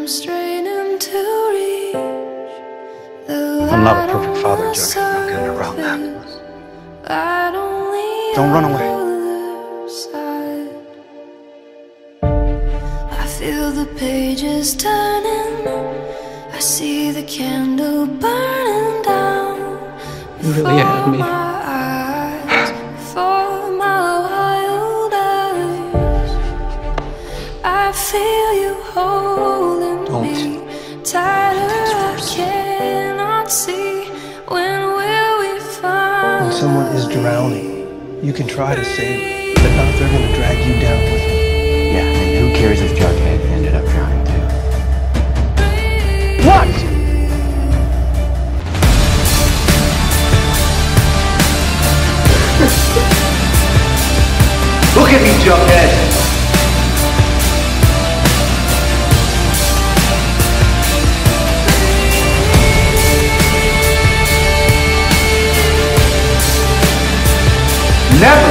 I'm straining to reach the not a perfect father, the I'm getting around that. surface. Light on the Don't run away. I feel the pages turning. I see the candle burning down. You really had me. before my eyes, before my wild eyes. I feel you holding When someone is drowning, you can try to save them, but not they're going to drag you down with them. Yeah, and who cares if Jughead ended up drowning too? What? Look at me, Jughead! never